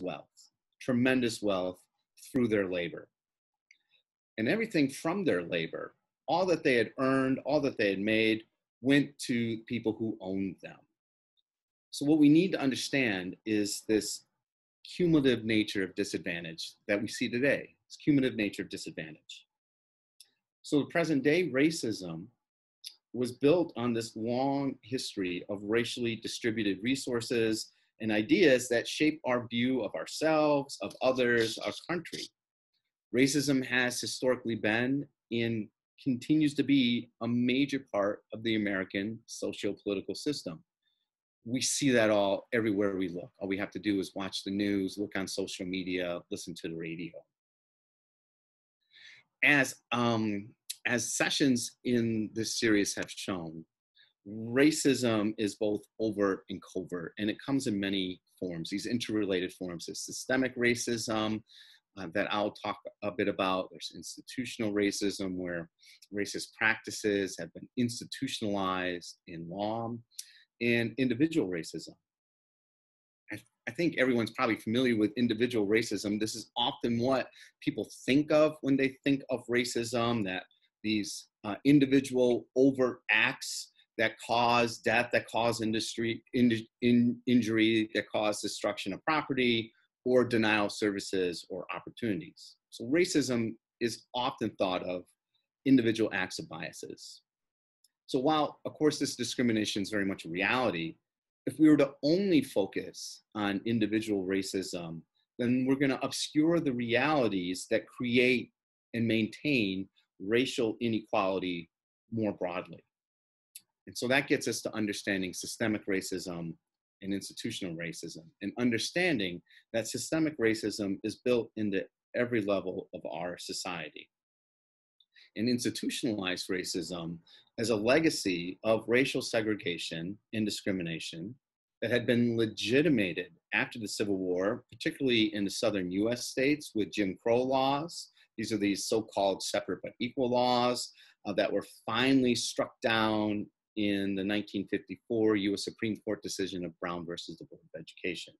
wealth, tremendous wealth through their labor. And everything from their labor, all that they had earned, all that they had made, went to people who owned them. So, what we need to understand is this cumulative nature of disadvantage that we see today. It's cumulative nature of disadvantage. So, the present day racism was built on this long history of racially distributed resources and ideas that shape our view of ourselves, of others, our country. Racism has historically been and continues to be a major part of the American socio-political system. We see that all everywhere we look. All we have to do is watch the news, look on social media, listen to the radio. As um, as sessions in this series have shown, racism is both overt and covert, and it comes in many forms, these interrelated forms. There's systemic racism uh, that I'll talk a bit about. There's institutional racism, where racist practices have been institutionalized in law, and individual racism. I, I think everyone's probably familiar with individual racism. This is often what people think of when they think of racism, that these uh, individual overt acts that cause death, that cause industry in, in, injury, that cause destruction of property, or denial of services or opportunities. So racism is often thought of individual acts of biases. So while, of course, this discrimination is very much a reality, if we were to only focus on individual racism, then we're going to obscure the realities that create and maintain racial inequality more broadly. And so that gets us to understanding systemic racism and institutional racism and understanding that systemic racism is built into every level of our society. And institutionalized racism as a legacy of racial segregation and discrimination that had been legitimated after the Civil War, particularly in the southern US states with Jim Crow laws these are these so-called separate but equal laws uh, that were finally struck down in the 1954 US Supreme Court decision of Brown versus the Board of Education.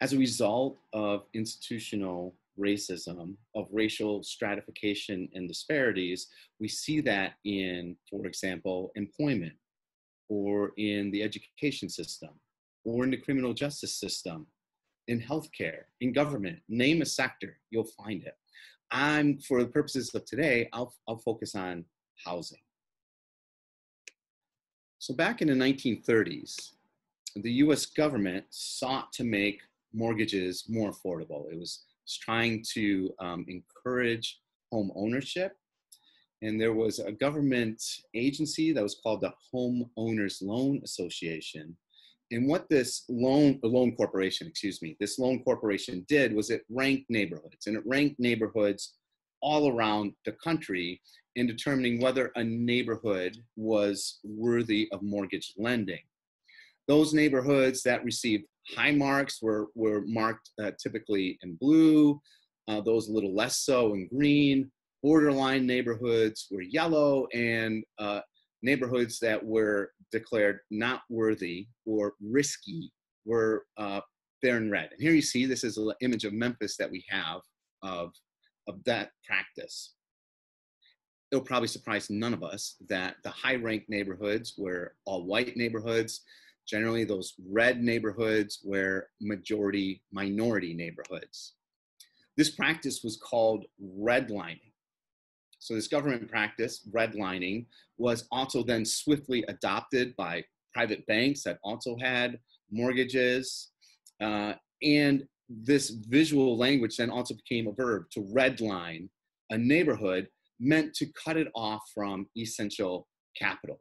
As a result of institutional racism, of racial stratification and disparities, we see that in, for example, employment, or in the education system, or in the criminal justice system, in healthcare, in government, name a sector, you'll find it. I'm, for the purposes of today, I'll, I'll focus on housing. So back in the 1930s, the US government sought to make mortgages more affordable. It was trying to um, encourage home ownership. And there was a government agency that was called the Home Owners Loan Association and what this loan, loan corporation, excuse me, this loan corporation did was it ranked neighborhoods and it ranked neighborhoods all around the country in determining whether a neighborhood was worthy of mortgage lending. Those neighborhoods that received high marks were, were marked uh, typically in blue, uh, those a little less so in green. Borderline neighborhoods were yellow, and uh, neighborhoods that were declared not worthy or risky were uh, there in red. And here you see this is an image of Memphis that we have of, of that practice. It'll probably surprise none of us that the high ranked neighborhoods were all white neighborhoods, generally those red neighborhoods were majority minority neighborhoods. This practice was called redlining. So this government practice, redlining, was also then swiftly adopted by private banks that also had mortgages. Uh, and this visual language then also became a verb to redline a neighborhood meant to cut it off from essential capital.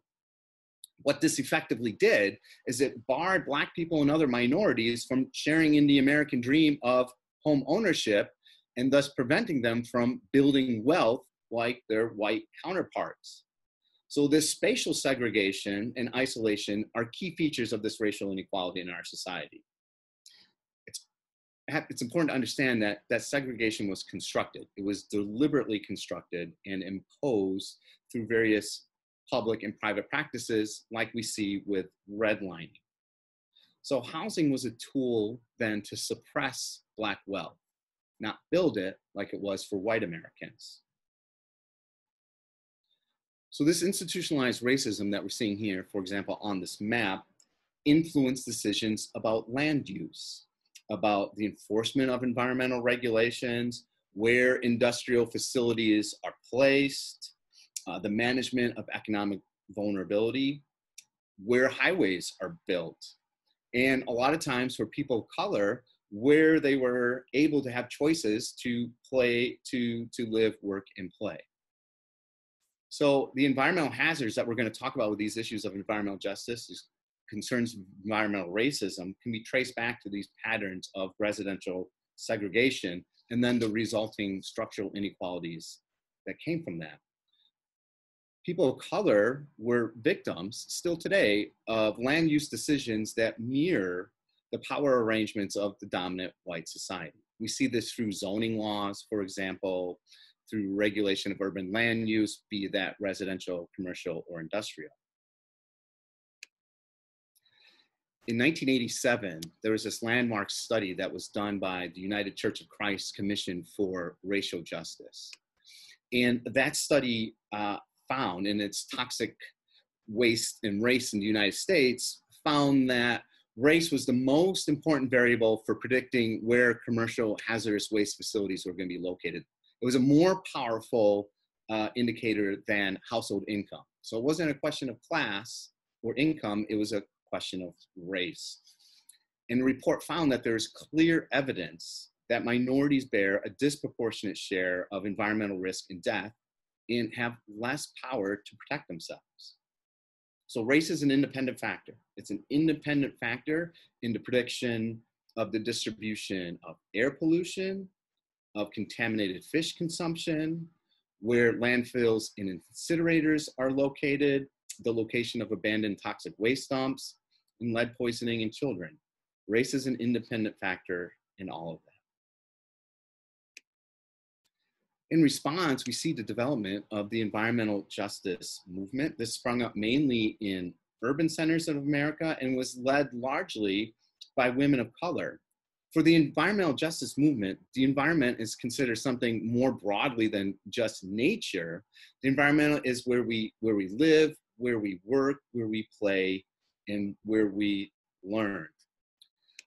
What this effectively did is it barred Black people and other minorities from sharing in the American dream of home ownership and thus preventing them from building wealth like their white counterparts. So this spatial segregation and isolation are key features of this racial inequality in our society. It's, important to understand that that segregation was constructed. It was deliberately constructed and imposed through various public and private practices like we see with redlining. So housing was a tool then to suppress Black wealth, not build it like it was for white Americans. So this institutionalized racism that we're seeing here, for example, on this map, influenced decisions about land use, about the enforcement of environmental regulations, where industrial facilities are placed, uh, the management of economic vulnerability, where highways are built, and a lot of times for people of color, where they were able to have choices to play, to, to live, work, and play. So the environmental hazards that we're going to talk about with these issues of environmental justice, concerns of environmental racism, can be traced back to these patterns of residential segregation and then the resulting structural inequalities that came from that. People of color were victims, still today, of land use decisions that mirror the power arrangements of the dominant white society. We see this through zoning laws, for example, through regulation of urban land use, be that residential, commercial, or industrial. In 1987, there was this landmark study that was done by the United Church of Christ Commission for Racial Justice. And that study uh, found in its toxic waste and race in the United States, found that race was the most important variable for predicting where commercial hazardous waste facilities were going to be located it was a more powerful uh, indicator than household income. So it wasn't a question of class or income, it was a question of race. And the report found that there's clear evidence that minorities bear a disproportionate share of environmental risk and death and have less power to protect themselves. So race is an independent factor. It's an independent factor in the prediction of the distribution of air pollution, of contaminated fish consumption, where landfills and incinerators are located, the location of abandoned toxic waste dumps, and lead poisoning in children. Race is an independent factor in all of that. In response, we see the development of the environmental justice movement. This sprung up mainly in urban centers of America and was led largely by women of color for the environmental justice movement, the environment is considered something more broadly than just nature. The environmental is where we where we live, where we work, where we play, and where we learn.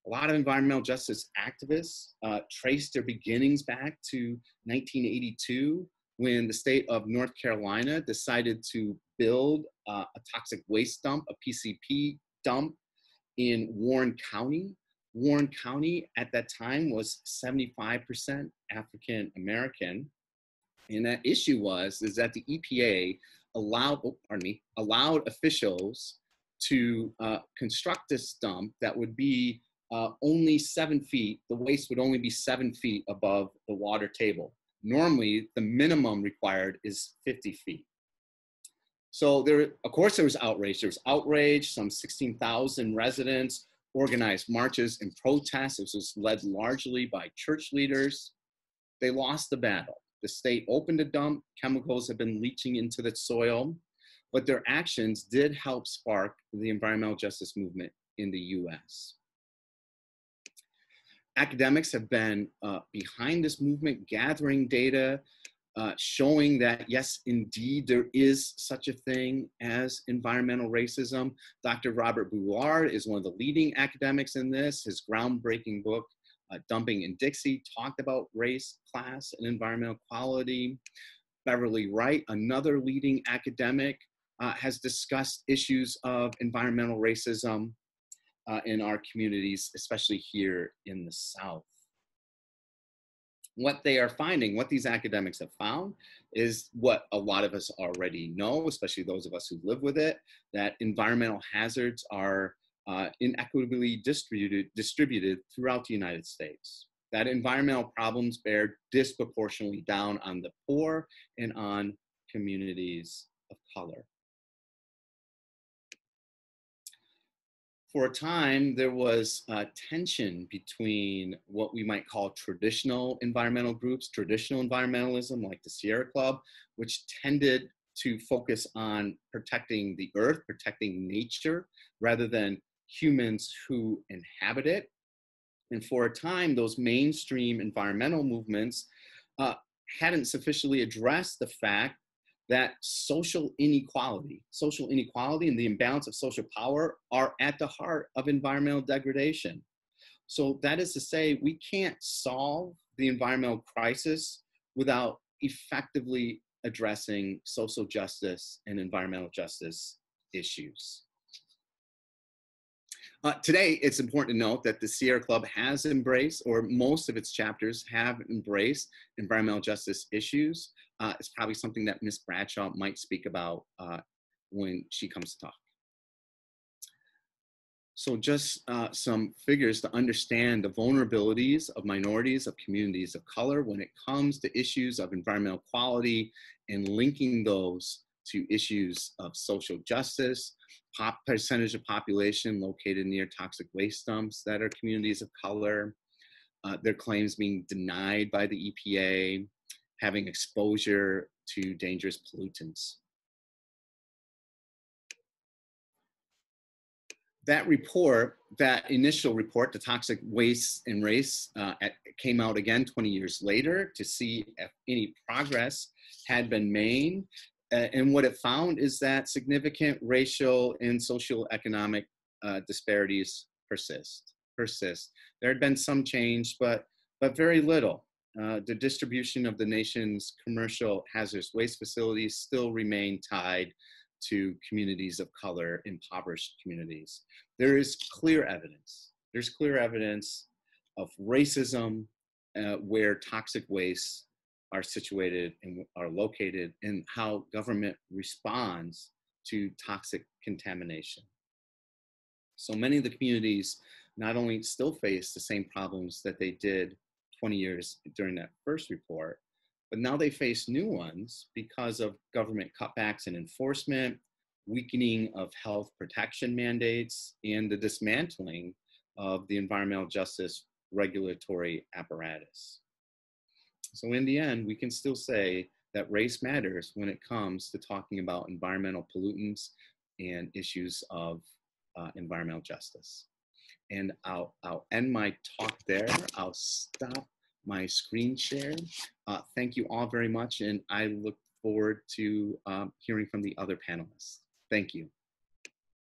A lot of environmental justice activists uh, trace their beginnings back to 1982 when the state of North Carolina decided to build uh, a toxic waste dump, a PCB dump in Warren County Warren County at that time was 75% African American. And that issue was is that the EPA allowed, oh, pardon me, allowed officials to uh, construct this dump that would be uh, only seven feet. The waste would only be seven feet above the water table. Normally, the minimum required is 50 feet. So there, of course, there was outrage. There was outrage. Some 16,000 residents organized marches and protests. This was led largely by church leaders. They lost the battle. The state opened a dump. Chemicals have been leaching into the soil, but their actions did help spark the environmental justice movement in the US. Academics have been uh, behind this movement, gathering data, uh, showing that yes, indeed, there is such a thing as environmental racism. Dr. Robert Bullard is one of the leading academics in this. His groundbreaking book, uh, Dumping in Dixie, talked about race, class, and environmental quality. Beverly Wright, another leading academic, uh, has discussed issues of environmental racism uh, in our communities, especially here in the South what they are finding, what these academics have found, is what a lot of us already know, especially those of us who live with it, that environmental hazards are uh, inequitably distributed, distributed throughout the United States. That environmental problems bear disproportionately down on the poor and on communities of color. for a time, there was a tension between what we might call traditional environmental groups, traditional environmentalism, like the Sierra Club, which tended to focus on protecting the earth, protecting nature, rather than humans who inhabit it. And for a time, those mainstream environmental movements uh, hadn't sufficiently addressed the fact that social inequality, social inequality and the imbalance of social power are at the heart of environmental degradation. So that is to say, we can't solve the environmental crisis without effectively addressing social justice and environmental justice issues. Uh, today, it's important to note that the Sierra Club has embraced, or most of its chapters have embraced, environmental justice issues. Uh, it's probably something that Ms. Bradshaw might speak about uh, when she comes to talk. So just uh, some figures to understand the vulnerabilities of minorities, of communities of color when it comes to issues of environmental quality and linking those to issues of social justice, pop percentage of population located near toxic waste dumps that are communities of color, uh, their claims being denied by the EPA, having exposure to dangerous pollutants. That report, that initial report, the toxic waste and race, uh, at, came out again 20 years later to see if any progress had been made and what it found is that significant racial and social economic uh, disparities persist. Persist. There had been some change, but but very little. Uh, the distribution of the nation's commercial hazardous waste facilities still remain tied to communities of color, impoverished communities. There is clear evidence. There's clear evidence of racism uh, where toxic waste are situated and are located and how government responds to toxic contamination. So many of the communities not only still face the same problems that they did 20 years during that first report, but now they face new ones because of government cutbacks and enforcement, weakening of health protection mandates, and the dismantling of the environmental justice regulatory apparatus. So in the end, we can still say that race matters when it comes to talking about environmental pollutants and issues of uh, environmental justice. And I'll, I'll end my talk there. I'll stop my screen share. Uh, thank you all very much, and I look forward to um, hearing from the other panelists. Thank you.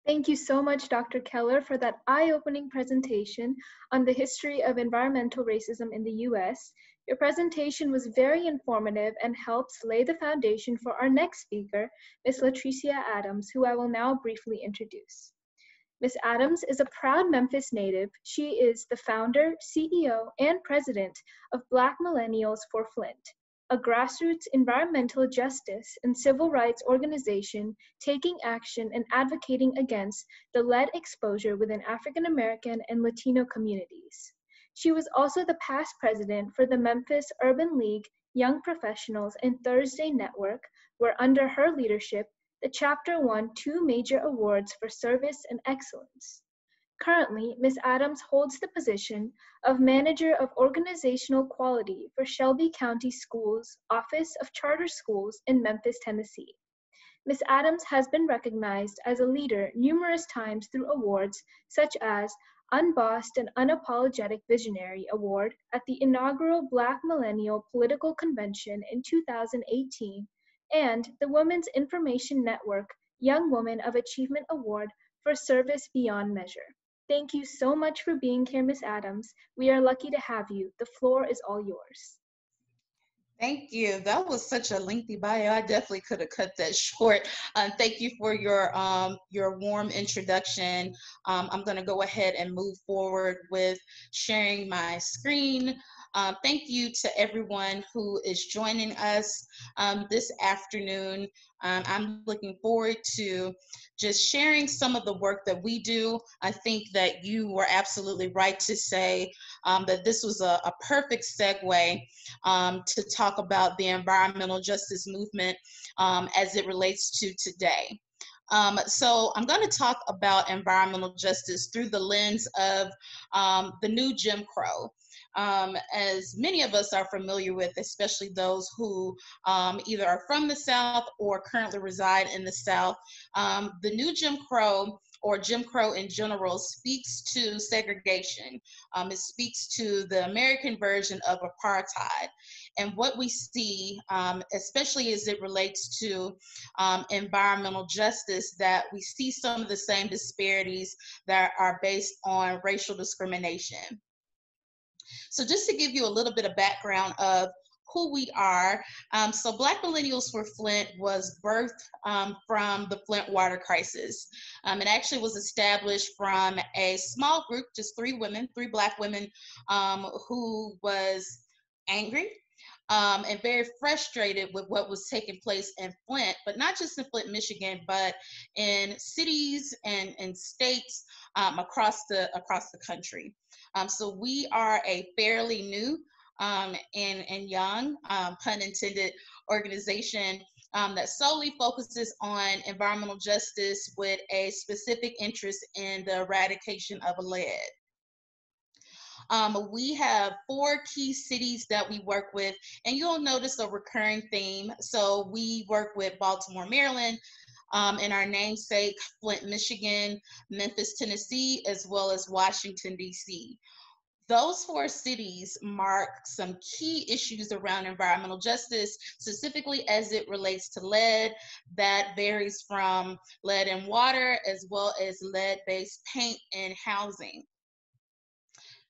Thank you so much, Dr. Keller, for that eye-opening presentation on the history of environmental racism in the US your presentation was very informative and helps lay the foundation for our next speaker, Ms. LaTricea Adams, who I will now briefly introduce. Ms. Adams is a proud Memphis native. She is the founder, CEO, and president of Black Millennials for Flint, a grassroots environmental justice and civil rights organization taking action and advocating against the lead exposure within African American and Latino communities. She was also the past president for the Memphis Urban League Young Professionals and Thursday Network, where under her leadership, the chapter won two major awards for service and excellence. Currently, Ms. Adams holds the position of Manager of Organizational Quality for Shelby County Schools Office of Charter Schools in Memphis, Tennessee. Ms. Adams has been recognized as a leader numerous times through awards such as Unbossed and Unapologetic Visionary Award at the inaugural Black Millennial Political Convention in 2018 and the Women's Information Network Young Woman of Achievement Award for Service Beyond Measure. Thank you so much for being here, Ms. Adams. We are lucky to have you. The floor is all yours. Thank you. That was such a lengthy bio. I definitely could have cut that short. Um, thank you for your um, your warm introduction. Um, I'm going to go ahead and move forward with sharing my screen. Um, thank you to everyone who is joining us um, this afternoon. Um, I'm looking forward to just sharing some of the work that we do. I think that you were absolutely right to say um, that this was a, a perfect segue um, to talk about the environmental justice movement um, as it relates to today. Um, so I'm going to talk about environmental justice through the lens of um, the new Jim Crow um, as many of us are familiar with, especially those who um, either are from the South or currently reside in the South. Um, the new Jim Crow or Jim Crow in general speaks to segregation. Um, it speaks to the American version of apartheid. And what we see, um, especially as it relates to um, environmental justice, that we see some of the same disparities that are based on racial discrimination. So just to give you a little bit of background of who we are. Um, so Black Millennials for Flint was birthed um, from the Flint water crisis. Um, it actually was established from a small group, just three women, three Black women um, who was angry um, and very frustrated with what was taking place in Flint, but not just in Flint, Michigan, but in cities and, and states um, across the across the country. Um, so we are a fairly new um, and, and young, um, pun intended, organization um, that solely focuses on environmental justice with a specific interest in the eradication of lead. Um, we have four key cities that we work with, and you'll notice a recurring theme. So we work with Baltimore, Maryland, um, in our namesake, Flint, Michigan, Memphis, Tennessee, as well as Washington, D.C. Those four cities mark some key issues around environmental justice, specifically as it relates to lead. That varies from lead in water as well as lead based paint and housing.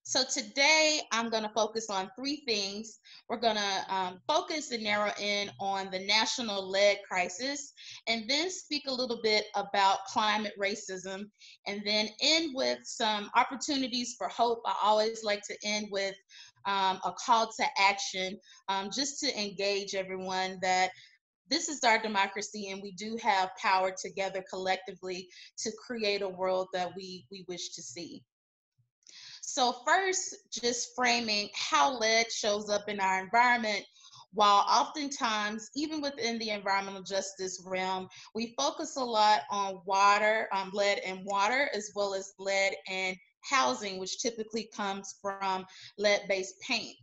So today I'm going to focus on three things. We're going to um, focus and narrow in on the national lead crisis, and then speak a little bit about climate racism, and then end with some opportunities for hope. I always like to end with um, a call to action, um, just to engage everyone that this is our democracy and we do have power together collectively to create a world that we, we wish to see. So, first, just framing how lead shows up in our environment. While oftentimes, even within the environmental justice realm, we focus a lot on water, um, lead and water, as well as lead and housing, which typically comes from lead based paint.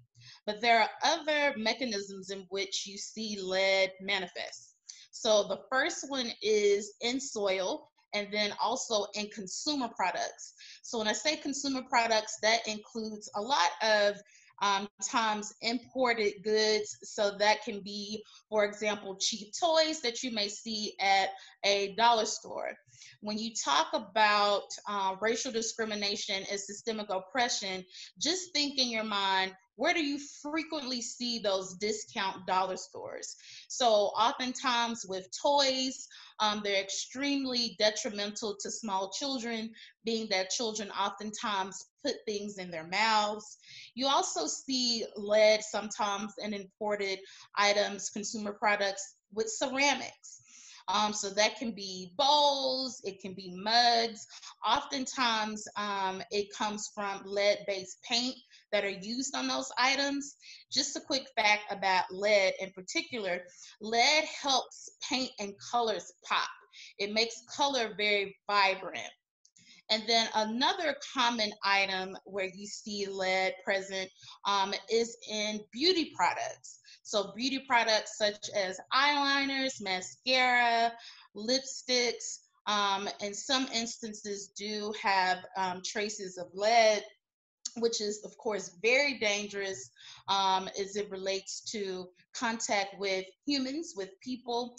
But there are other mechanisms in which you see lead manifest. So the first one is in soil, and then also in consumer products. So when I say consumer products, that includes a lot of um, times imported goods. So that can be, for example, cheap toys that you may see at a dollar store. When you talk about uh, racial discrimination and systemic oppression, just think in your mind, where do you frequently see those discount dollar stores? So oftentimes with toys, um, they're extremely detrimental to small children, being that children oftentimes put things in their mouths. You also see lead sometimes in imported items, consumer products with ceramics. Um, so that can be bowls, it can be mugs. Oftentimes, um, it comes from lead based paint that are used on those items. Just a quick fact about lead in particular lead helps paint and colors pop, it makes color very vibrant. And then another common item where you see lead present um, is in beauty products. So, beauty products such as eyeliners, mascara, lipsticks, um, in some instances do have um, traces of lead which is of course very dangerous um, as it relates to contact with humans with people.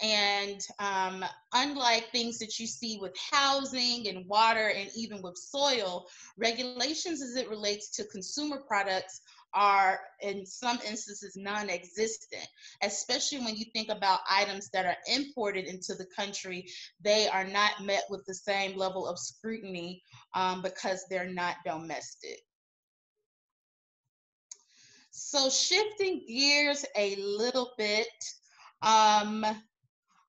And um, unlike things that you see with housing and water and even with soil regulations as it relates to consumer products are in some instances non-existent especially when you think about items that are imported into the country. They are not met with the same level of scrutiny um, because they're not domestic. So shifting gears a little bit um,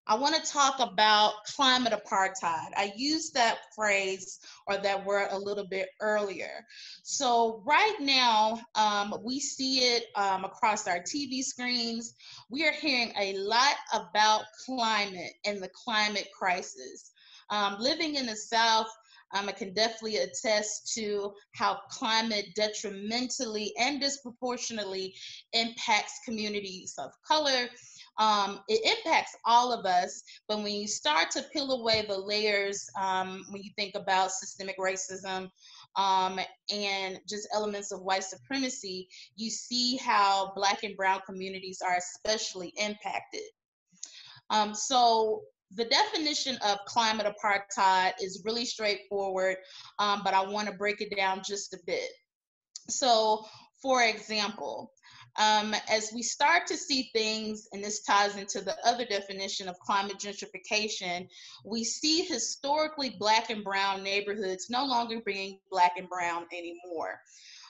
I want to talk about climate apartheid. I used that phrase or that word a little bit earlier. So, right now, um, we see it um, across our TV screens. We are hearing a lot about climate and the climate crisis. Um, living in the South, um, I can definitely attest to how climate detrimentally and disproportionately impacts communities of color, um, it impacts all of us. But when you start to peel away the layers, um, when you think about systemic racism um, and just elements of white supremacy, you see how Black and Brown communities are especially impacted. Um, so the definition of climate apartheid is really straightforward, um, but I want to break it down just a bit. So, for example, um, as we start to see things, and this ties into the other definition of climate gentrification, we see historically black and brown neighborhoods no longer being black and brown anymore.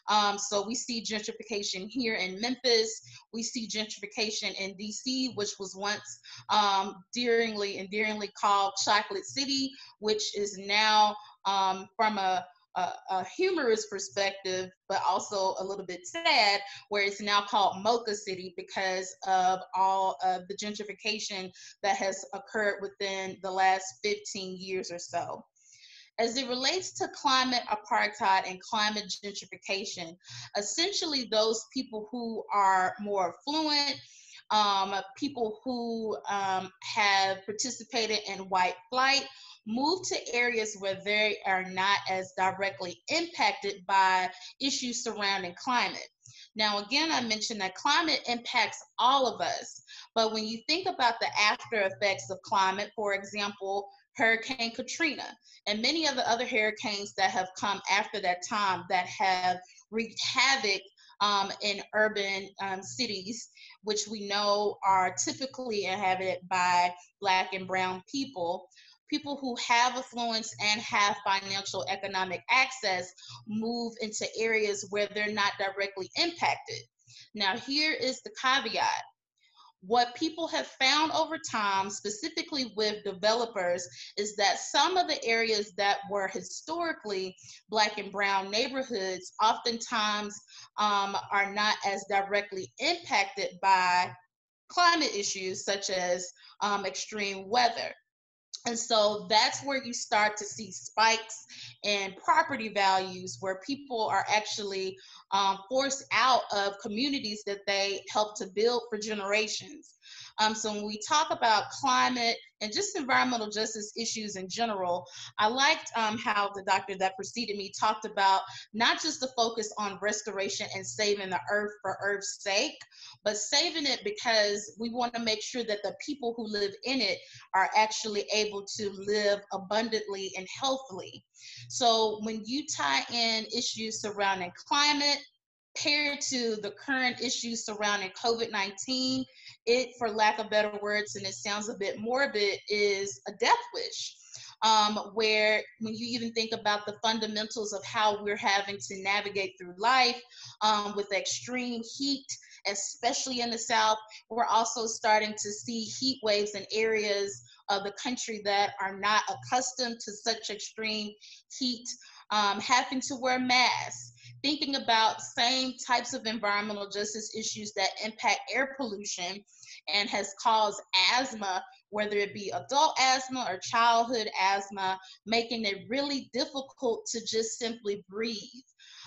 Um, so we see gentrification here in Memphis. We see gentrification in DC, which was once um, dearingly, endearingly called Chocolate City, which is now um, from a a, a, humorous perspective, but also a little bit sad, where it's now called Mocha City because of all of the gentrification that has occurred within the last 15 years or so. As it relates to climate apartheid and climate gentrification, essentially those people who are more affluent, um, people who um, have participated in white flight, move to areas where they are not as directly impacted by issues surrounding climate. Now, again, I mentioned that climate impacts all of us, but when you think about the after effects of climate, for example, Hurricane Katrina and many of the other hurricanes that have come after that time that have wreaked havoc um, in urban um, cities, which we know are typically inhabited by Black and Brown people people who have affluence and have financial economic access move into areas where they're not directly impacted. Now, here is the caveat. What people have found over time, specifically with developers, is that some of the areas that were historically Black and Brown neighborhoods oftentimes um, are not as directly impacted by climate issues such as um, extreme weather. And so that's where you start to see spikes in property values where people are actually um, forced out of communities that they helped to build for generations. Um, so when we talk about climate and just environmental justice issues in general, I liked um, how the doctor that preceded me talked about not just the focus on restoration and saving the earth for earth's sake, but saving it because we want to make sure that the people who live in it are actually able to live abundantly and healthily. So when you tie in issues surrounding climate, paired to the current issues surrounding COVID 19, it, for lack of better words, and it sounds a bit morbid, is a death wish. Um, where when you even think about the fundamentals of how we're having to navigate through life um, with extreme heat, especially in the South, we're also starting to see heat waves in areas of the country that are not accustomed to such extreme heat, um, having to wear masks thinking about same types of environmental justice issues that impact air pollution and has caused asthma, whether it be adult asthma or childhood asthma, making it really difficult to just simply breathe.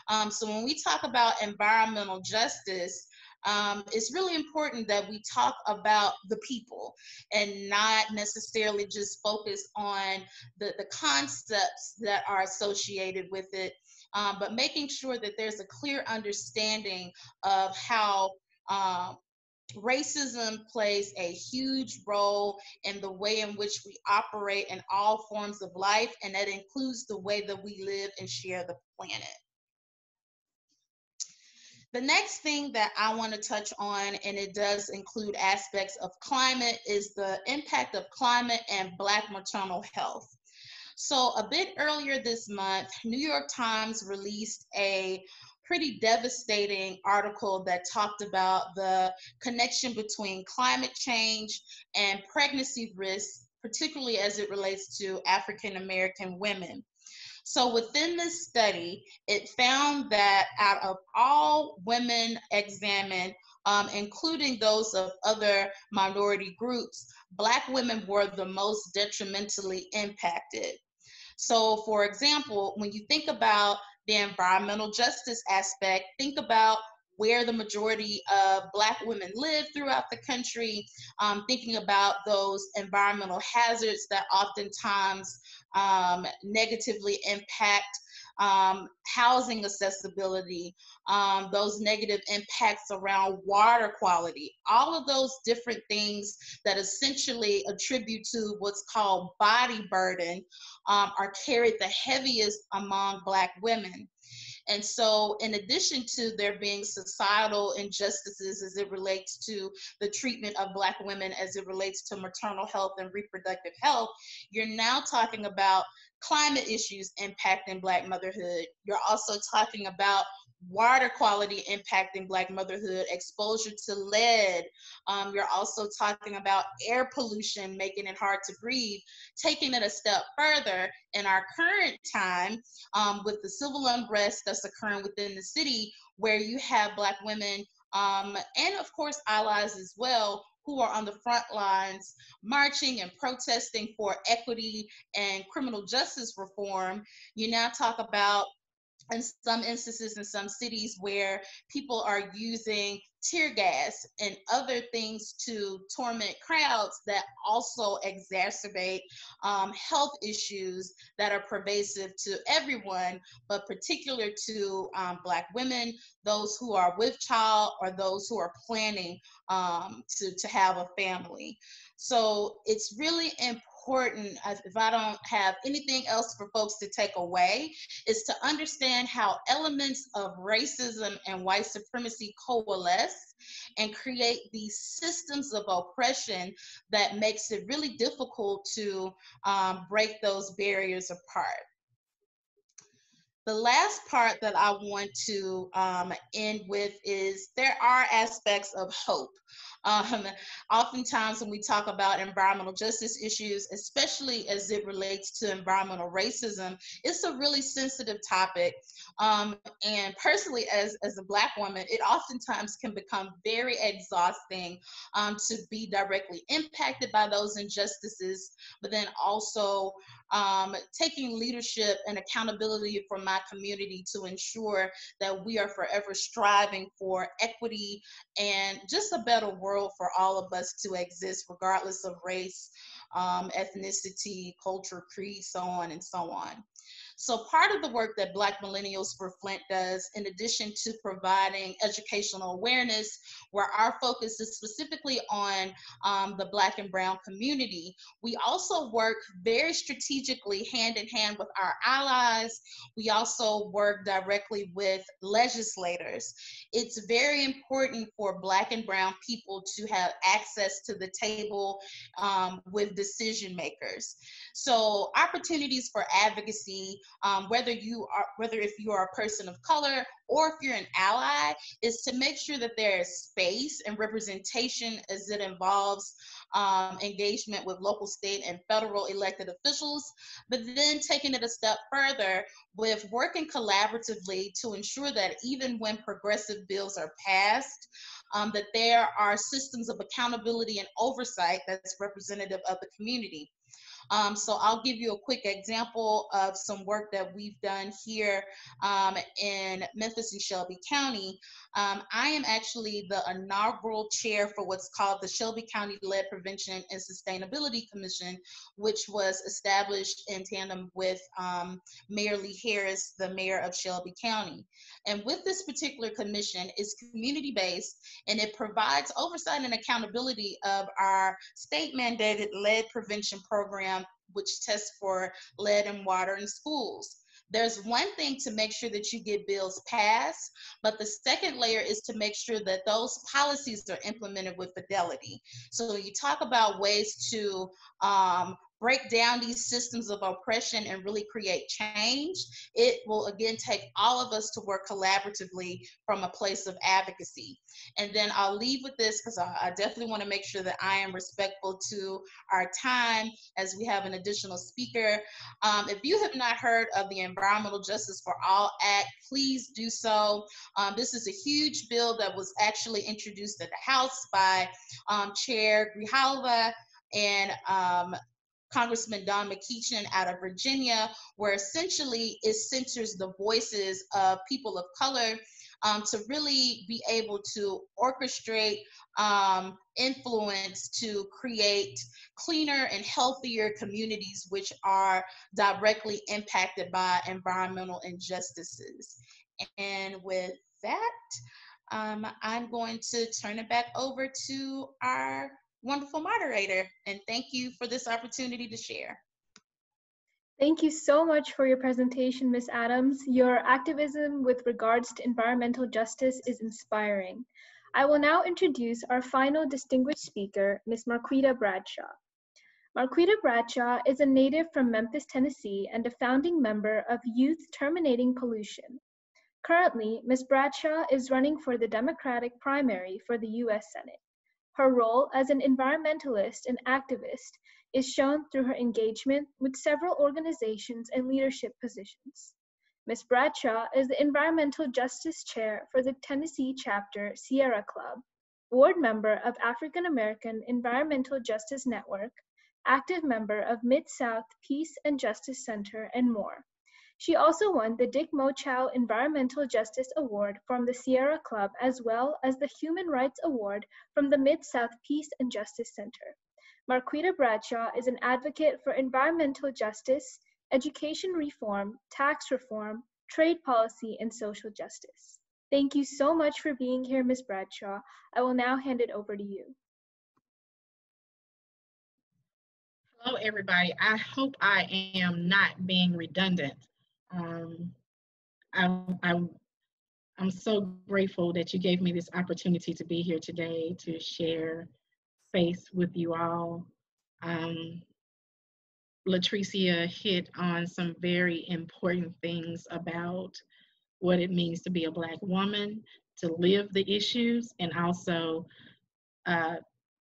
Um, so when we talk about environmental justice, um, it's really important that we talk about the people and not necessarily just focus on the, the concepts that are associated with it um, but making sure that there's a clear understanding of how um, racism plays a huge role in the way in which we operate in all forms of life, and that includes the way that we live and share the planet. The next thing that I want to touch on, and it does include aspects of climate, is the impact of climate and Black maternal health. So, a bit earlier this month, New York Times released a pretty devastating article that talked about the connection between climate change and pregnancy risks, particularly as it relates to African American women. So, within this study, it found that out of all women examined, um, including those of other minority groups, Black women were the most detrimentally impacted. So, for example, when you think about the environmental justice aspect, think about where the majority of Black women live throughout the country, um, thinking about those environmental hazards that oftentimes um, negatively impact um, housing accessibility, um, those negative impacts around water quality, all of those different things that essentially attribute to what's called body burden um, are carried the heaviest among Black women. And so, in addition to there being societal injustices as it relates to the treatment of Black women, as it relates to maternal health and reproductive health, you're now talking about climate issues impacting Black motherhood. You're also talking about water quality impacting Black motherhood, exposure to lead. Um, you're also talking about air pollution making it hard to breathe. Taking it a step further, in our current time, um, with the civil unrest that's occurring within the city, where you have Black women um, and, of course, allies as well who are on the front lines marching and protesting for equity and criminal justice reform. You now talk about in some instances in some cities where people are using tear gas and other things to torment crowds that also exacerbate um, health issues that are pervasive to everyone, but particular to um, Black women, those who are with child, or those who are planning um, to, to have a family. So it's really important important, if I don't have anything else for folks to take away, is to understand how elements of racism and white supremacy coalesce and create these systems of oppression that makes it really difficult to um, break those barriers apart. The last part that I want to um, end with is there are aspects of hope. Um, oftentimes, when we talk about environmental justice issues, especially as it relates to environmental racism, it's a really sensitive topic. Um, and personally, as, as a Black woman, it oftentimes can become very exhausting um, to be directly impacted by those injustices, but then also um, taking leadership and accountability for my community to ensure that we are forever striving for equity and just a better world for all of us to exist, regardless of race, um, ethnicity, culture, creed, so on and so on. So part of the work that Black Millennials for Flint does, in addition to providing educational awareness, where our focus is specifically on um, the Black and Brown community, we also work very strategically hand in hand with our allies. We also work directly with legislators. It's very important for Black and Brown people to have access to the table um, with decision makers. So opportunities for advocacy um, whether you are whether if you are a person of color or if you're an ally is to make sure that there is space and representation as it involves um, engagement with local state and federal elected officials but then taking it a step further with working collaboratively to ensure that even when progressive bills are passed um, that there are systems of accountability and oversight that's representative of the community um, so I'll give you a quick example of some work that we've done here um, in Memphis and Shelby County. Um, I am actually the inaugural chair for what's called the Shelby County Lead Prevention and Sustainability Commission, which was established in tandem with um, Mayor Lee Harris, the mayor of Shelby County. And with this particular commission, it's community-based and it provides oversight and accountability of our state mandated lead prevention program, which tests for lead and water in schools. There's one thing to make sure that you get bills passed, but the second layer is to make sure that those policies are implemented with fidelity. So you talk about ways to um, break down these systems of oppression and really create change, it will again take all of us to work collaboratively from a place of advocacy. And then I'll leave with this because I, definitely want to make sure that I am respectful to our time as we have an additional speaker. Um, if you have not heard of the Environmental Justice for All Act, please do so. Um, this is a huge bill that was actually introduced at the House by um, Chair Grijalva and um, Congressman Don McEachin out of Virginia, where essentially it centers the voices of people of color um, to really be able to orchestrate um, influence to create cleaner and healthier communities which are directly impacted by environmental injustices. And with that, um, I'm going to turn it back over to our wonderful moderator. And thank you for this opportunity to share. Thank you so much for your presentation, Ms. Adams. Your activism with regards to environmental justice is inspiring. I will now introduce our final distinguished speaker, Ms. Marquita Bradshaw. Marquita Bradshaw is a native from Memphis, Tennessee, and a founding member of Youth Terminating Pollution. Currently, Ms. Bradshaw is running for the Democratic primary for the U.S. Senate. Her role as an environmentalist and activist is shown through her engagement with several organizations and leadership positions. Ms. Bradshaw is the Environmental Justice Chair for the Tennessee Chapter Sierra Club, board member of African American Environmental Justice Network, active member of Mid-South Peace and Justice Center, and more. She also won the Dick Mochow Environmental Justice Award from the Sierra Club as well as the Human Rights Award from the Mid-South Peace and Justice Center. Marquita Bradshaw is an advocate for environmental justice, education reform, tax reform, trade policy, and social justice. Thank you so much for being here, Ms. Bradshaw. I will now hand it over to you. Hello, everybody. I hope I am not being redundant. Um, I, I, I'm so grateful that you gave me this opportunity to be here today to share space with you all. Um, LaTricea hit on some very important things about what it means to be a Black woman, to live the issues, and also uh,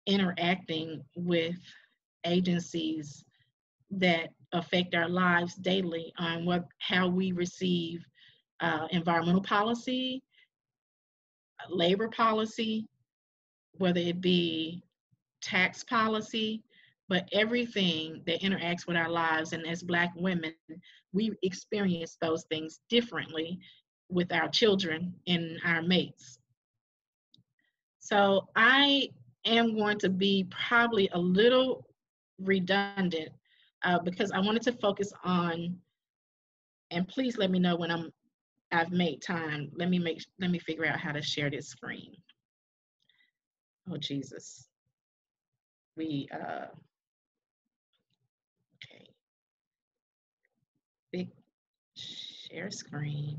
interacting with agencies that affect our lives daily on what how we receive uh, environmental policy, labor policy, whether it be tax policy, but everything that interacts with our lives. And as Black women, we experience those things differently with our children and our mates. So I am going to be probably a little redundant uh, because I wanted to focus on, and please let me know when I'm, I've made time. Let me make, let me figure out how to share this screen. Oh, Jesus. We, uh, big share screen.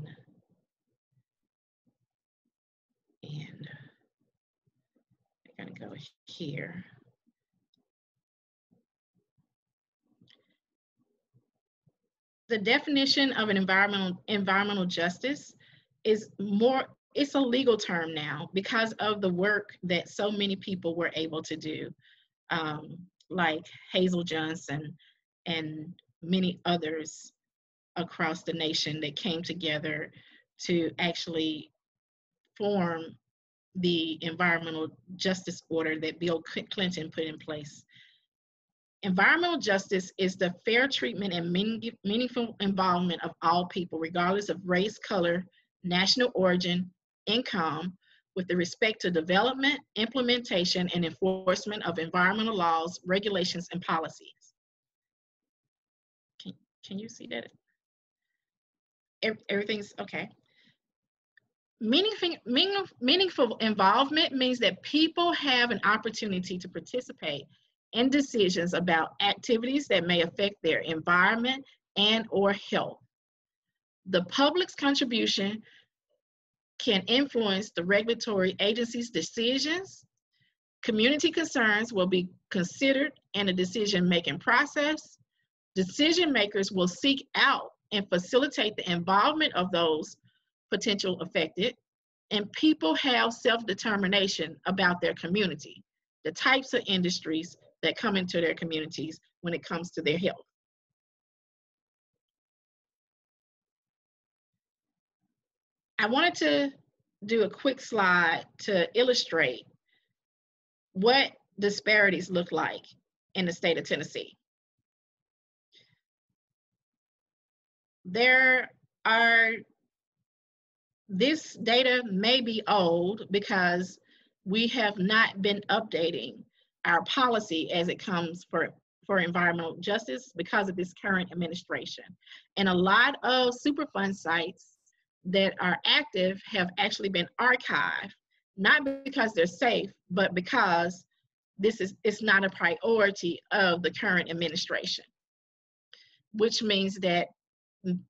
And we're gonna go here. The definition of an environmental environmental justice is more it's a legal term now because of the work that so many people were able to do, um, like Hazel Johnson and many others across the nation that came together to actually form the environmental justice order that Bill Clinton put in place. Environmental justice is the fair treatment and meaningful involvement of all people, regardless of race, color, national origin, income, with the respect to development, implementation, and enforcement of environmental laws, regulations, and policies. Can, can you see that? everything's okay. Meaningful, meaningful involvement means that people have an opportunity to participate in decisions about activities that may affect their environment and or health. The public's contribution can influence the regulatory agency's decisions. Community concerns will be considered in the decision-making process. Decision makers will seek out and facilitate the involvement of those potential affected. And people have self-determination about their community, the types of industries that come into their communities when it comes to their health. I wanted to do a quick slide to illustrate what disparities look like in the state of Tennessee. There are, this data may be old because we have not been updating our policy as it comes for, for environmental justice because of this current administration. And a lot of Superfund sites that are active have actually been archived, not because they're safe, but because this is it's not a priority of the current administration, which means that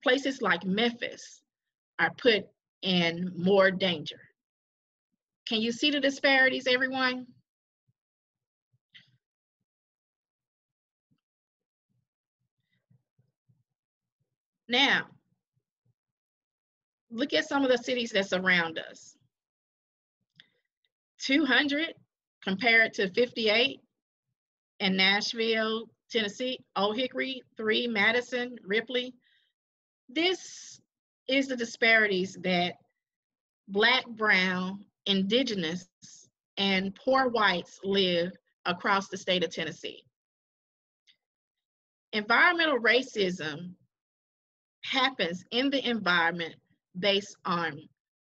places like Memphis are put in more danger. Can you see the disparities, everyone? Now, look at some of the cities that surround us. 200 compared to 58 in Nashville, Tennessee, Old Hickory, 3, Madison, Ripley. This is the disparities that Black, Brown, Indigenous, and poor whites live across the state of Tennessee. Environmental racism happens in the environment based on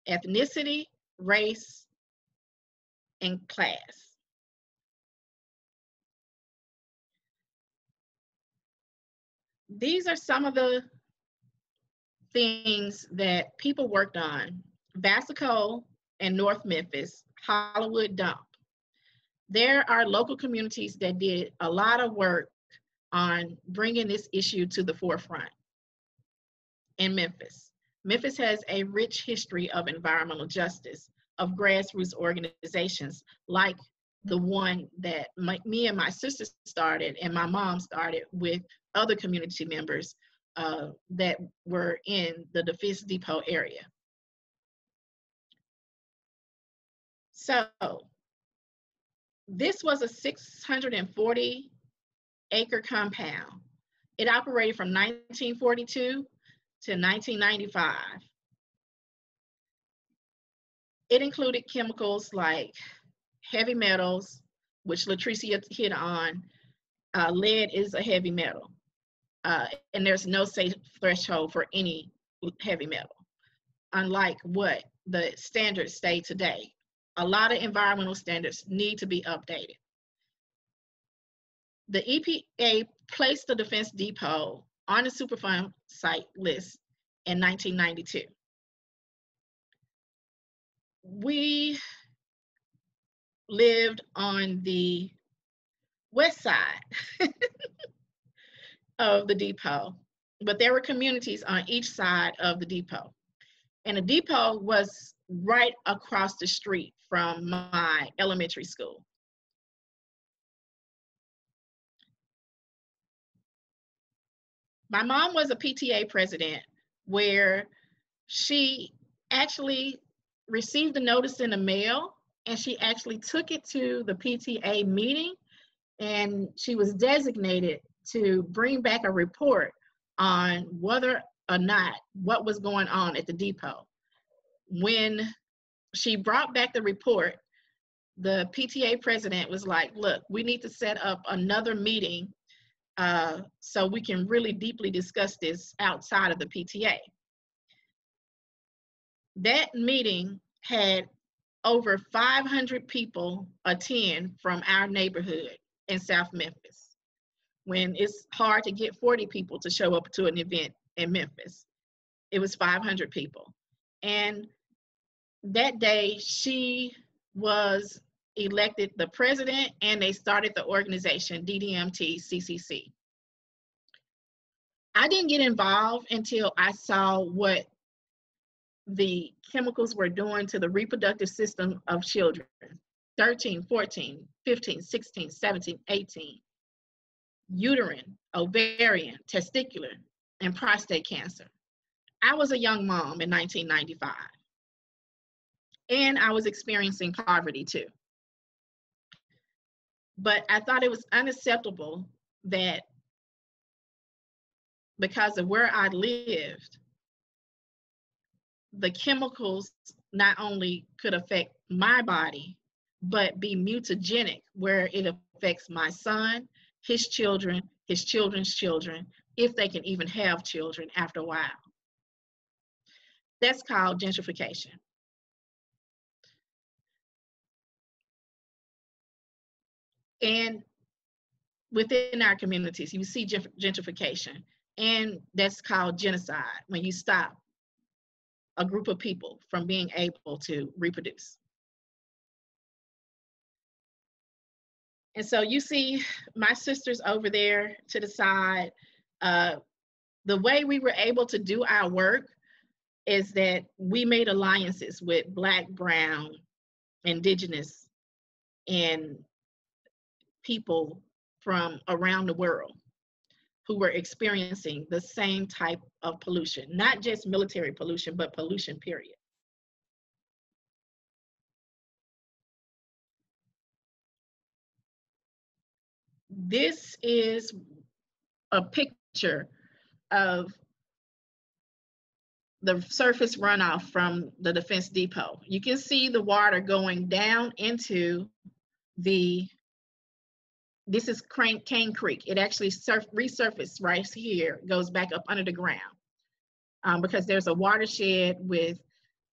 ethnicity, race, and class. These are some of the things that people worked on. Velsicol and North Memphis, Hollywood Dump. There are local communities that did a lot of work on bringing this issue to the forefront in Memphis. Memphis has a rich history of environmental justice, of grassroots organizations like the one that my, me and my sister started and my mom started with other community members uh, that were in the Defense Depot area. So this was a 640 acre compound. It operated from 1942 to 1995. It included chemicals like heavy metals, which LaTricea hit on. Uh, lead is a heavy metal, uh, and there's no safe threshold for any heavy metal, unlike what the standards say today a lot of environmental standards need to be updated. The EPA placed the Defense Depot on the Superfund site list in 1992. We lived on the west side of the depot, but there were communities on each side of the depot. And the depot was right across the street from my elementary school. My mom was a PTA president where she actually received a notice in the mail and she actually took it to the PTA meeting and she was designated to bring back a report on whether or not what was going on at the depot. When she brought back the report, the PTA president was like, look, we need to set up another meeting uh, so we can really deeply discuss this outside of the PTA. That meeting had over 500 people attend from our neighborhood in South Memphis when it's hard to get 40 people to show up to an event in Memphis. It was 500 people. And that day she was elected the president and they started the organization DDMT CCC. I didn't get involved until I saw what the chemicals were doing to the reproductive system of children 13, 14, 15, 16, 17, 18, uterine, ovarian, testicular, and prostate cancer. I was a young mom in 1995 and I was experiencing poverty too. But I thought it was unacceptable that because of where I lived, the chemicals not only could affect my body, but be mutagenic, where it affects my son, his children, his children's children, if they can even have children after a while. That's called gentrification. And within our communities, you see gentrification, and that's called genocide when you stop a group of people from being able to reproduce. And so you see my sisters over there to the side. Uh, the way we were able to do our work is that we made alliances with Black, Brown, Indigenous, and people from around the world who were experiencing the same type of pollution, not just military pollution, but pollution, period. This is a picture of the surface runoff from the Defense Depot. You can see the water going down into the this is Crane, Cane Creek. It actually surf, resurfaced right here, goes back up under the ground um, because there's a watershed with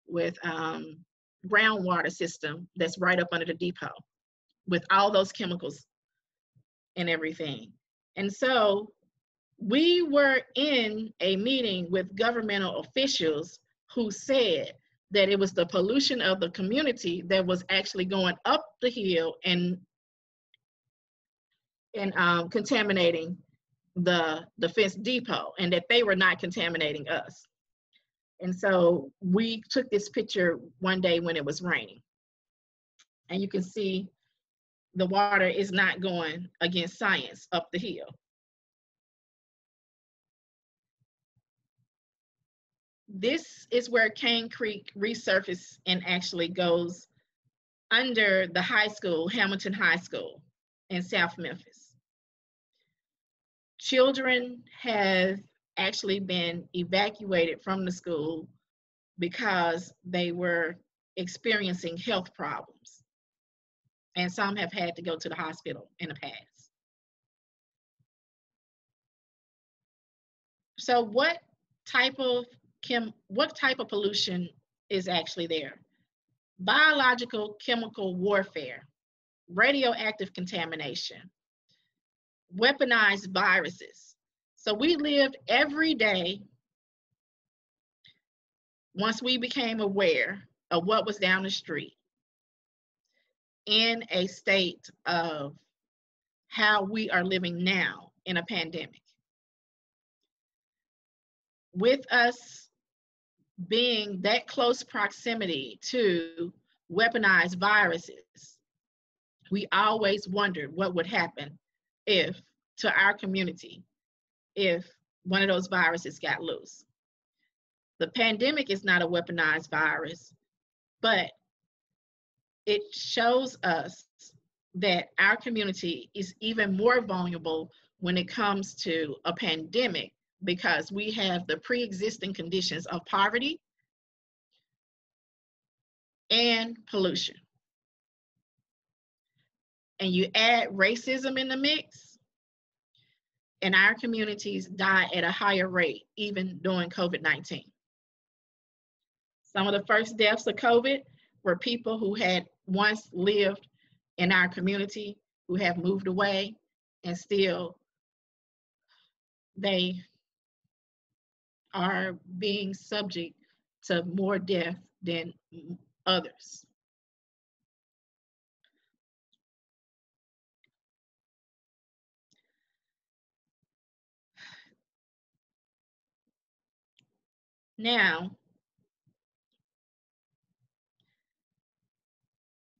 with um, groundwater system that's right up under the depot with all those chemicals and everything. And so we were in a meeting with governmental officials who said that it was the pollution of the community that was actually going up the hill and and um, contaminating the defense depot and that they were not contaminating us. And so we took this picture one day when it was raining. And you can see the water is not going against science up the hill. This is where Cane Creek resurfaces and actually goes under the high school, Hamilton High School in South Memphis children have actually been evacuated from the school because they were experiencing health problems. And some have had to go to the hospital in the past. So what type of chem what type of pollution is actually there? Biological chemical warfare, radioactive contamination, weaponized viruses. So we lived every day once we became aware of what was down the street in a state of how we are living now in a pandemic. With us being that close proximity to weaponized viruses, we always wondered what would happen if to our community if one of those viruses got loose. The pandemic is not a weaponized virus, but it shows us that our community is even more vulnerable when it comes to a pandemic because we have the pre-existing conditions of poverty and pollution and you add racism in the mix, and our communities die at a higher rate, even during COVID 19. Some of the first deaths of COVID were people who had once lived in our community, who have moved away, and still they are being subject to more death than others. Now,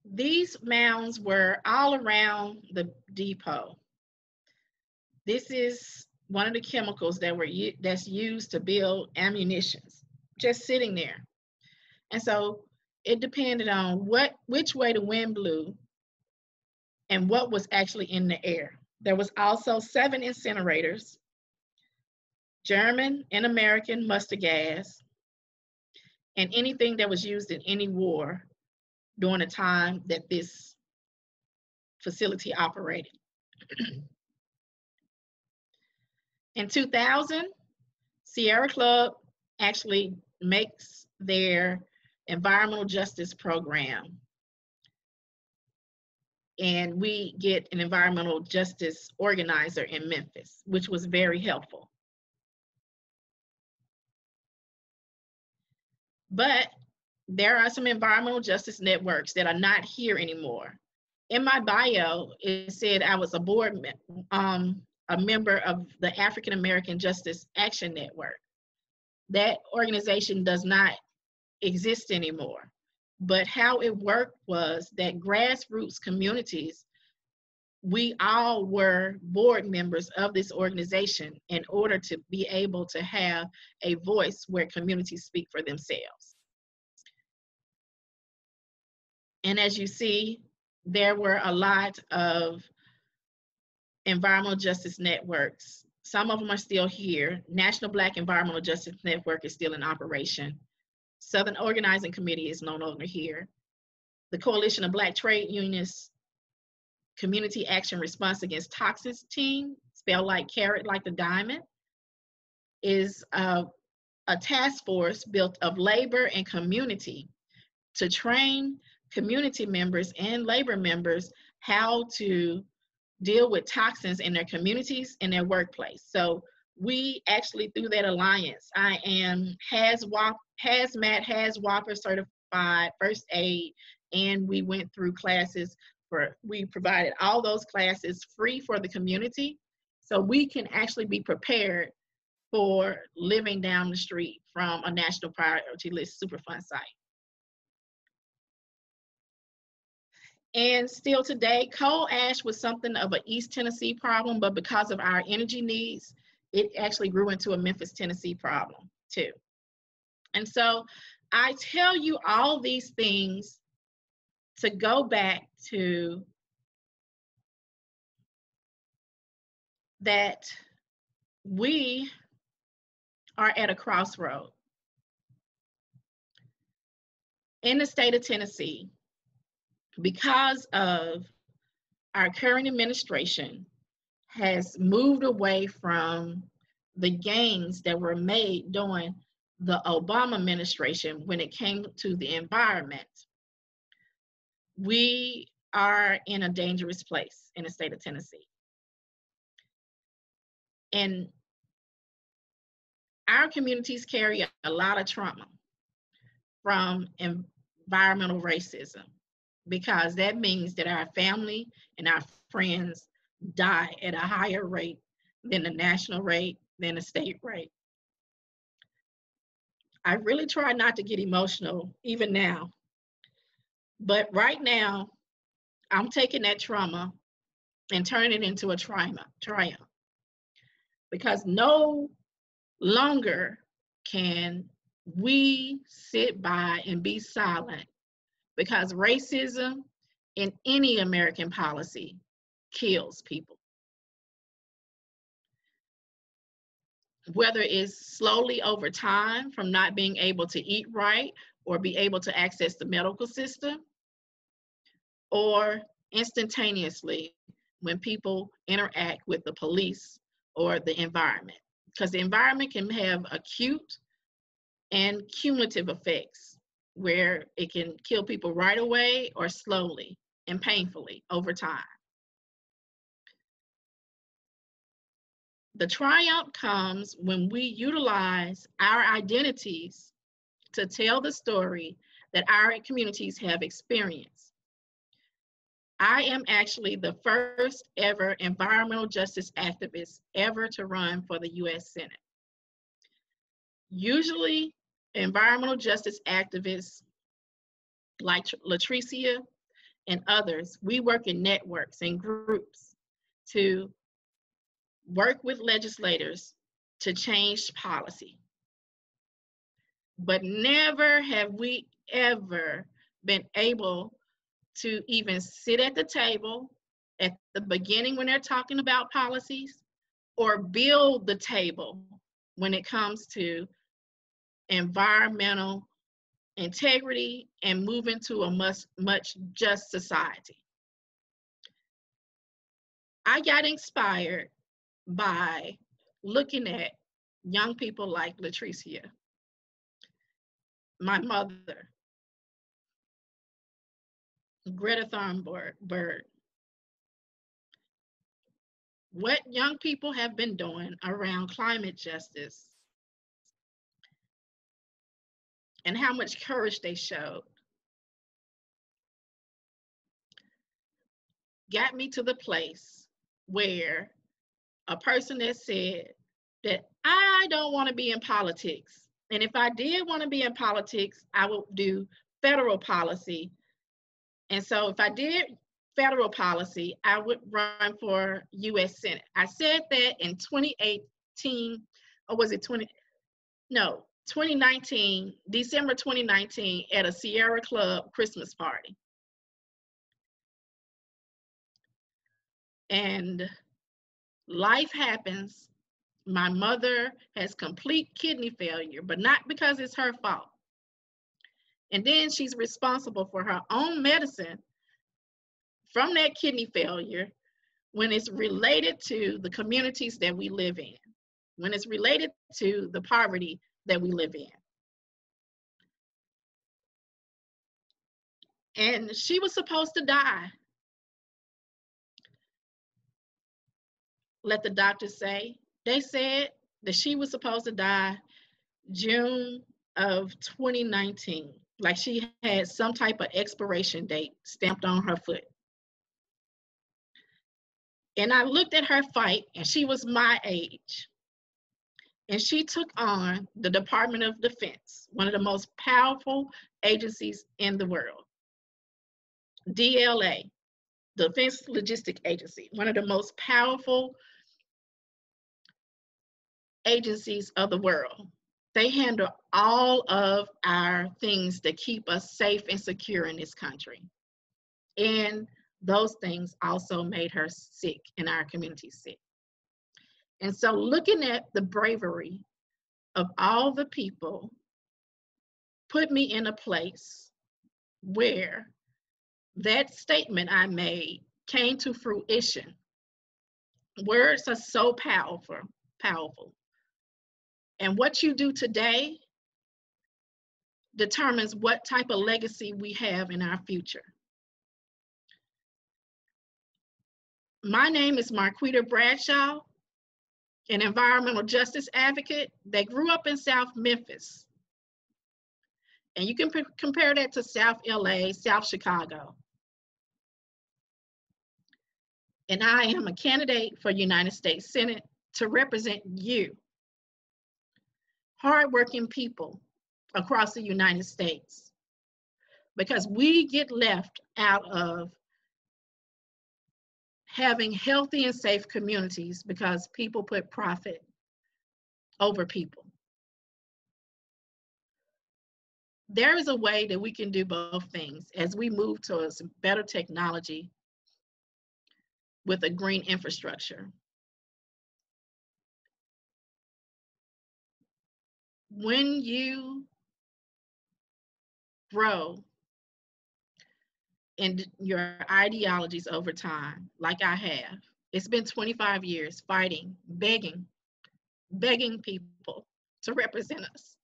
these mounds were all around the depot. This is one of the chemicals that were that's used to build ammunitions, just sitting there. And so it depended on what which way the wind blew and what was actually in the air. There was also seven incinerators German and American mustard gas, and anything that was used in any war during the time that this facility operated. In 2000, Sierra Club actually makes their environmental justice program. And we get an environmental justice organizer in Memphis, which was very helpful. But there are some environmental justice networks that are not here anymore. In my bio, it said I was a board um, a member of the African American Justice Action Network. That organization does not exist anymore. But how it worked was that grassroots communities, we all were board members of this organization in order to be able to have a voice where communities speak for themselves. And as you see, there were a lot of environmental justice networks. Some of them are still here. National Black Environmental Justice Network is still in operation. Southern Organizing Committee is no longer here. The Coalition of Black Trade Unions Community Action Response Against Toxics team, spelled like carrot, like the diamond, is a, a task force built of labor and community to train community members and labor members how to deal with toxins in their communities and their workplace. So we actually through that alliance, I am HAZWOP, hazmat, HAZWOPER certified first aid, and we went through classes for we provided all those classes free for the community, so we can actually be prepared for living down the street from a national priority list Superfund site. And still today, coal ash was something of an East Tennessee problem, but because of our energy needs, it actually grew into a Memphis, Tennessee problem too. And so I tell you all these things to go back to that we are at a crossroad. In the state of Tennessee, because of our current administration has moved away from the gains that were made during the Obama administration when it came to the environment, we are in a dangerous place in the state of Tennessee. And our communities carry a lot of trauma from environmental racism because that means that our family and our friends die at a higher rate than the national rate, than the state rate. I really try not to get emotional even now. But right now, I'm taking that trauma and turning it into a triumph, triumph. Because no longer can we sit by and be silent because racism in any American policy kills people. Whether it's slowly over time from not being able to eat right or be able to access the medical system, or instantaneously when people interact with the police or the environment. Because the environment can have acute and cumulative effects where it can kill people right away or slowly and painfully over time. The triumph comes when we utilize our identities to tell the story that our communities have experienced. I am actually the first ever environmental justice activist ever to run for the US Senate. Usually environmental justice activists like LaTricea and others, we work in networks and groups to work with legislators to change policy. But never have we ever been able to even sit at the table at the beginning when they're talking about policies or build the table when it comes to environmental integrity and move into a much, much just society. I got inspired by looking at young people like LaTricea, my mother, Greta Thunberg, what young people have been doing around climate justice and how much courage they showed got me to the place where a person that said that I don't want to be in politics. And if I did want to be in politics, I would do federal policy. And so if I did federal policy, I would run for US Senate. I said that in 2018, or was it 20? No, 2019, December 2019, at a Sierra Club Christmas party. And life happens. My mother has complete kidney failure, but not because it's her fault. And then she's responsible for her own medicine from that kidney failure when it's related to the communities that we live in, when it's related to the poverty that we live in. And she was supposed to die. Let the doctors say. They said that she was supposed to die June of 2019, like she had some type of expiration date stamped on her foot. And I looked at her fight, and she was my age. And she took on the Department of Defense, one of the most powerful agencies in the world. DLA, Defense Logistic Agency, one of the most powerful agencies of the world. They handle all of our things that keep us safe and secure in this country. And those things also made her sick and our community sick. And so, looking at the bravery of all the people put me in a place where that statement I made came to fruition. Words are so powerful, powerful. And what you do today determines what type of legacy we have in our future. My name is Marquita Bradshaw, an environmental justice advocate that grew up in South Memphis. And you can compare that to South LA, South Chicago. And I am a candidate for United States Senate to represent you, hardworking people across the United States, because we get left out of having healthy and safe communities because people put profit over people. There is a way that we can do both things as we move towards better technology with a green infrastructure. When you grow in your ideologies over time, like I have. It's been 25 years fighting, begging, begging people to represent us.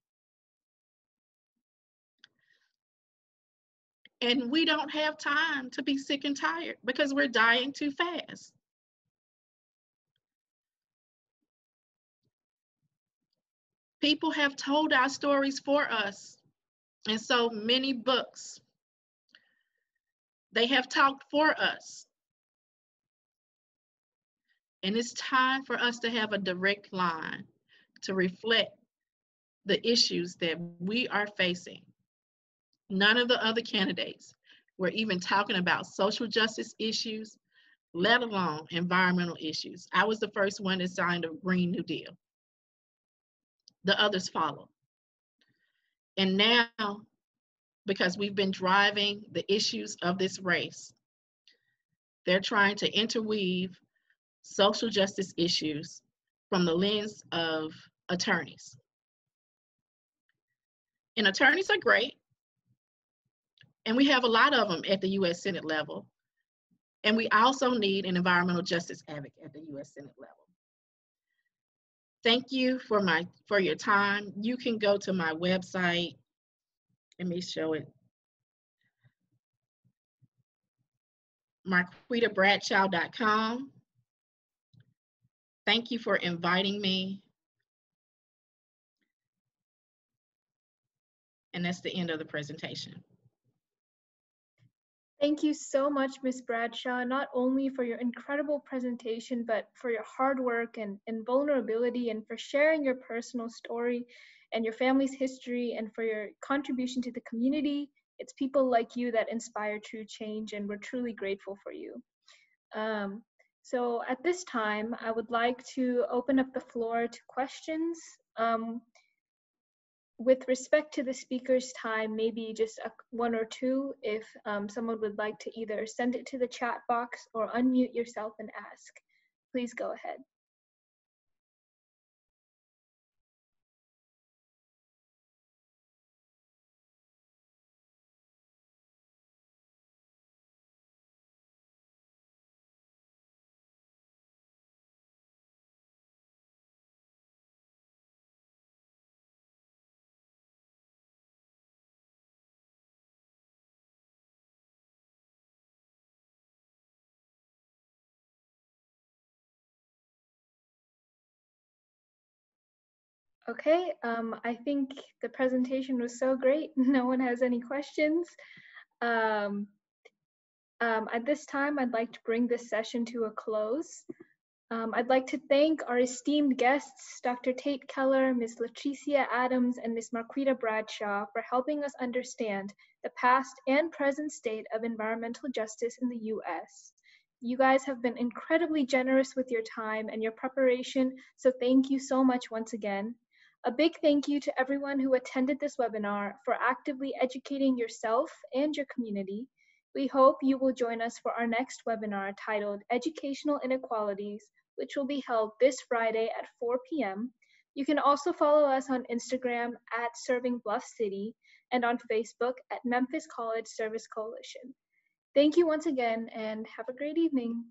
And we don't have time to be sick and tired because we're dying too fast. People have told our stories for us in so many books, they have talked for us. And it's time for us to have a direct line to reflect the issues that we are facing. None of the other candidates were even talking about social justice issues, let alone environmental issues. I was the first one that signed a Green New Deal. The others followed. And now because we've been driving the issues of this race. They're trying to interweave social justice issues from the lens of attorneys. And attorneys are great, and we have a lot of them at the US Senate level. And we also need an environmental justice advocate at the US Senate level. thank you for my for your time. You can go to my website. Let me show it. marquitabradshaw.com. Thank you for inviting me. And that's the end of the presentation. Thank you so much, Ms. Bradshaw, not only for your incredible presentation, but for your hard work and, and vulnerability and for sharing your personal story and your family's history and for your contribution to the community. It's people like you that inspire true change, and we're truly grateful for you. Um, so at this time, I would like to open up the floor to questions. Um, with respect to the speaker's time, maybe just a, one or two if um, someone would like to either send it to the chat box or unmute yourself and ask. Please go ahead. Okay, um, I think the presentation was so great. No one has any questions. Um, um, at this time, I'd like to bring this session to a close. Um, I'd like to thank our esteemed guests, Dr. Tate Keller, Ms. LaTricea Adams, and Ms. Marquita Bradshaw for helping us understand the past and present state of environmental justice in the US. You guys have been incredibly generous with your time and your preparation, so thank you so much once again. A big thank you to everyone who attended this webinar for actively educating yourself and your community. We hope you will join us for our next webinar titled Educational Inequalities, which will be held this Friday at 4 p.m. You can also follow us on Instagram at Serving Bluff City and on Facebook at Memphis College Service Coalition. Thank you once again and have a great evening.